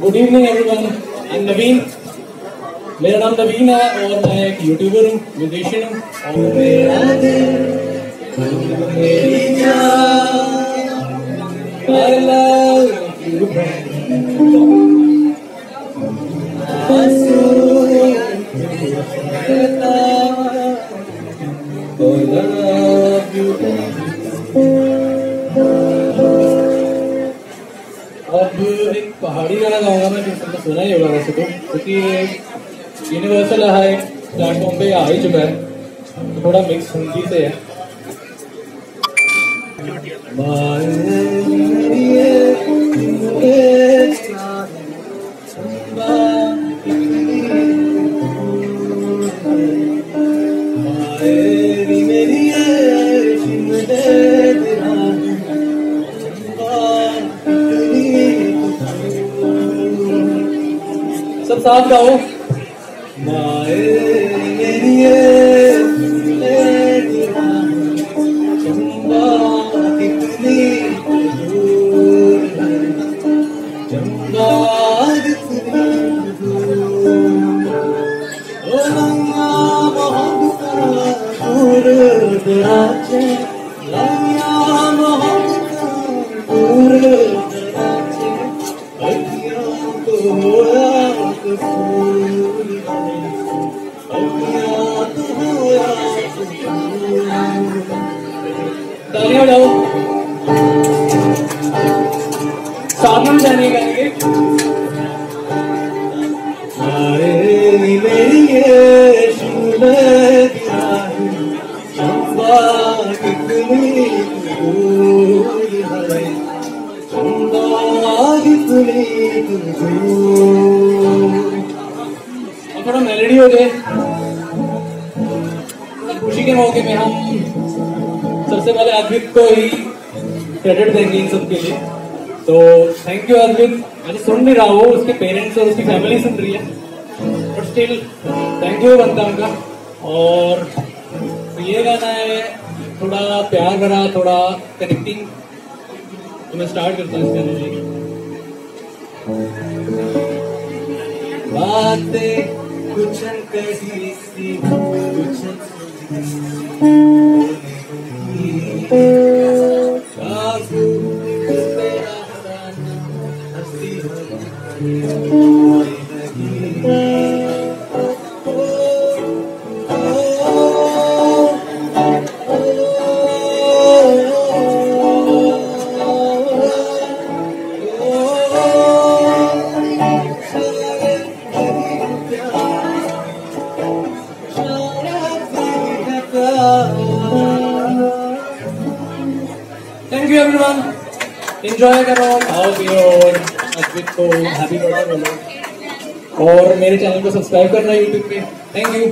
Good evening everyone I am Naveen मेरा नाम नवीन है और मैं एक यूट्यूबर हूँ म्यूजिशियन हूँ और मेरा I love you. अब एक पहाड़ी गाना गाऊँगा मैं जिस तुमने सुना ही होगा वैसे तो क्योंकि यूनिवर्सल है एक प्लेटफॉर्म पे आ ही चुका है। थोड़ा मिक्स हिंदी से है। sớm sớm đâu. Mà nghe đi lên đi mà तालियाँ बजाओ साथ में जाने मेरी और थोड़ा मेलेडी हो थोड़ा खुशी के मौके में हम सबसे पहले अद्वित को ही क्रेडिट देंगे इन सब के लिए। तो थैंक यू अद्वित मैंने सुन नहीं रहा वो, उसके पेरेंट्स और उसकी फैमिली सुन रही है। बट स्टिल थैंक यू बनता उनका। और ये गाना है, थोड़ा प्यार भरा, थोड़ा कनेक्टिंग तो मैं स्टार्ट करता हूँ इस गाने से बातें कुछ कुछ Thank you. Thank you everyone enjoy करो आओ पियो और अद्वित को हैप्पी बर्थडे बोलो और मेरे चैनल को सब्सक्राइब करना यूट्यूब पे. Thank you